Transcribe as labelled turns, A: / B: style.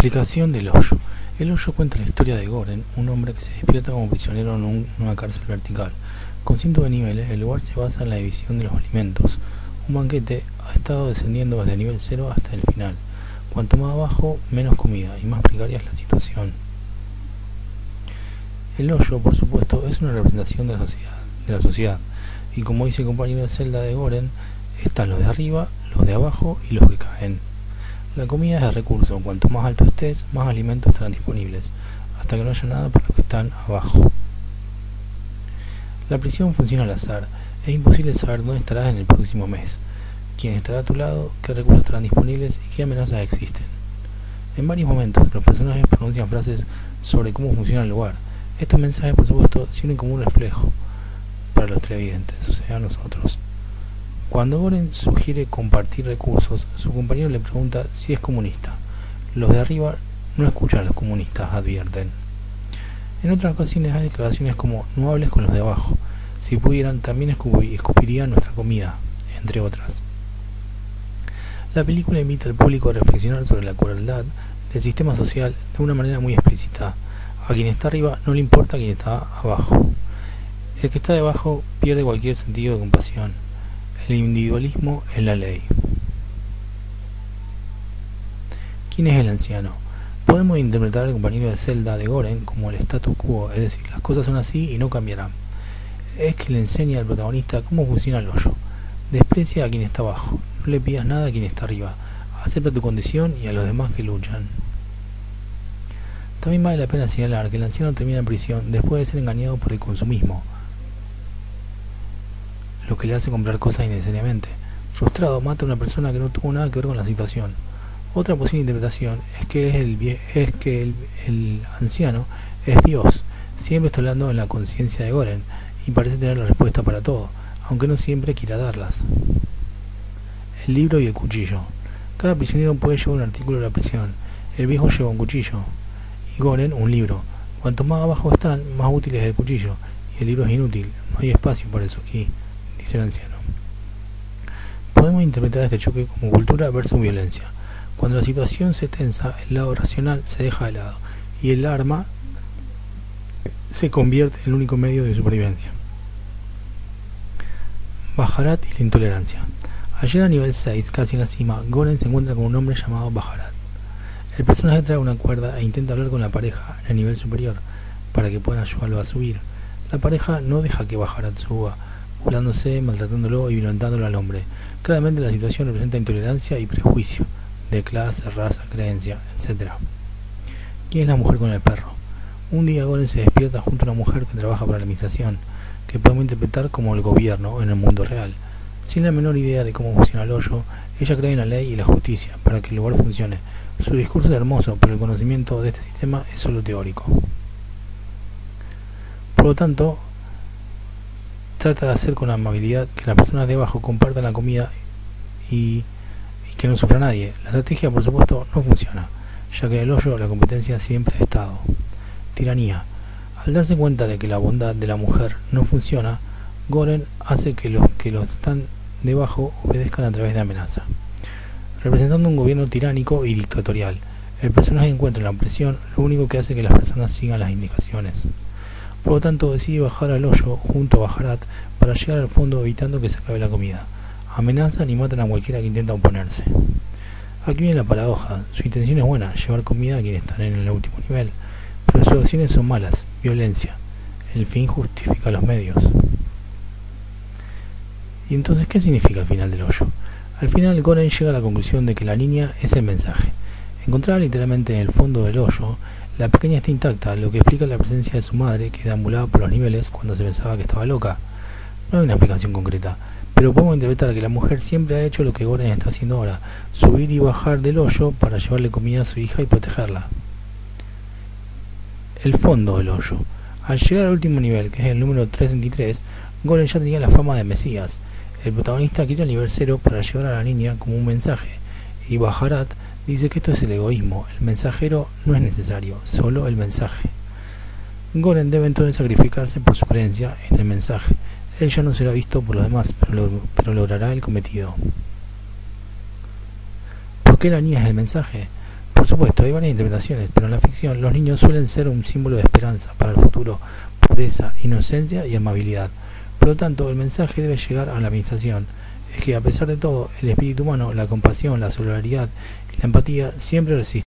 A: Explicación del hoyo. El hoyo cuenta la historia de Goren, un hombre que se despierta como prisionero en una cárcel vertical. Con cientos de niveles, el lugar se basa en la división de los alimentos. Un banquete ha estado descendiendo desde el nivel 0 hasta el final. Cuanto más abajo, menos comida y más precaria es la situación. El hoyo, por supuesto, es una representación de la sociedad, de la sociedad. y como dice el compañero de celda de Goren, están los de arriba, los de abajo y los que caen. La comida es el recurso, cuanto más alto estés, más alimentos estarán disponibles, hasta que no haya nada para los que están abajo. La prisión funciona al azar, es imposible saber dónde estarás en el próximo mes, quién estará a tu lado, qué recursos estarán disponibles y qué amenazas existen. En varios momentos los personajes pronuncian frases sobre cómo funciona el lugar. Estos mensajes, por supuesto, sirven como un reflejo para los televidentes, o sea, nosotros. Cuando Goren sugiere compartir recursos, su compañero le pregunta si es comunista. Los de arriba no escuchan a los comunistas, advierten. En otras ocasiones hay declaraciones como no hables con los de abajo. Si pudieran, también escupirían nuestra comida, entre otras. La película invita al público a reflexionar sobre la crueldad del sistema social de una manera muy explícita. A quien está arriba no le importa quien está abajo. El que está debajo pierde cualquier sentido de compasión el individualismo en la ley. ¿Quién es el anciano? Podemos interpretar al compañero de celda de Goren como el status quo, es decir, las cosas son así y no cambiarán. Es que le enseña al protagonista cómo funciona el hoyo. Desprecia a quien está abajo, no le pidas nada a quien está arriba, acepta tu condición y a los demás que luchan. También vale la pena señalar que el anciano termina en prisión después de ser engañado por el consumismo, lo que le hace comprar cosas innecesariamente. Frustrado, mata a una persona que no tuvo nada que ver con la situación. Otra posible interpretación es que, es el, es que el, anciano es Dios. Siempre está hablando en la conciencia de Goren y parece tener la respuesta para todo, aunque no siempre quiera darlas. El libro y el cuchillo. Cada prisionero puede llevar un artículo de la prisión. El viejo lleva un cuchillo y Goren un libro. Cuanto más abajo están, más útil es el cuchillo y el libro es inútil. No hay espacio para eso aquí el anciano. Podemos interpretar este choque como cultura versus violencia. Cuando la situación se tensa, el lado racional se deja de lado y el arma se convierte en el único medio de supervivencia. Bajarat y la intolerancia. Ayer a nivel 6, casi en la cima, Goren se encuentra con un hombre llamado Bajarat. El personaje trae una cuerda e intenta hablar con la pareja en el nivel superior para que puedan ayudarlo a subir. La pareja no deja que Bajarat suba, burlándose, maltratándolo y violentándolo al hombre. Claramente la situación representa intolerancia y prejuicio de clase, raza, creencia, etc. ¿Quién es la mujer con el perro? Un día Goren se despierta junto a una mujer que trabaja para la administración, que podemos interpretar como el gobierno en el mundo real. Sin la menor idea de cómo funciona el hoyo, ella cree en la ley y la justicia para que el lugar funcione. Su discurso es hermoso, pero el conocimiento de este sistema es solo teórico. Por lo tanto, trata de hacer con amabilidad que las personas de abajo compartan la comida y, que no sufra nadie. La estrategia, por supuesto, no funciona, ya que en el hoyo la competencia siempre ha estado. Tiranía. Al darse cuenta de que la bondad de la mujer no funciona, Goren hace que los que los están debajo obedezcan a través de amenaza. Representando un gobierno tiránico y dictatorial, el personaje encuentra en la opresión lo único que hace que las personas sigan las indicaciones. Por lo tanto, decide bajar al hoyo junto a Bajarat para llegar al fondo evitando que se acabe la comida. Amenazan y matan a cualquiera que intenta oponerse. Aquí viene la paradoja. Su intención es buena, llevar comida a quienes están en el último nivel, pero sus acciones son malas, violencia. El fin justifica los medios. ¿Y entonces qué significa el final del hoyo? Al final Goren llega a la conclusión de que la línea es el mensaje. Encontrada literalmente en el fondo del hoyo, la pequeña está intacta, lo que explica la presencia de su madre que deambulaba por los niveles cuando se pensaba que estaba loca. No hay una explicación concreta, pero podemos interpretar que la mujer siempre ha hecho lo que Goren está haciendo ahora, subir y bajar del hoyo para llevarle comida a su hija y protegerla. El fondo del hoyo. Al llegar al último nivel, que es el número 323, Goren ya tenía la fama de Mesías. El protagonista quiere el nivel 0 para llevar a la niña como un mensaje, y Bajarat Dice que esto es el egoísmo, el mensajero no es necesario, solo el mensaje. Goren debe entonces sacrificarse por su creencia en el mensaje. Él ya no será visto por los demás, pero, pero logrará el cometido. ¿Por qué la niña es el mensaje? Por supuesto, hay varias interpretaciones, pero en la ficción los niños suelen ser un símbolo de esperanza para el futuro, pureza, inocencia y amabilidad. Por lo tanto, el mensaje debe llegar a la administración, es que a pesar de todo, el espíritu humano, la compasión, la solidaridad la empatía siempre resisten.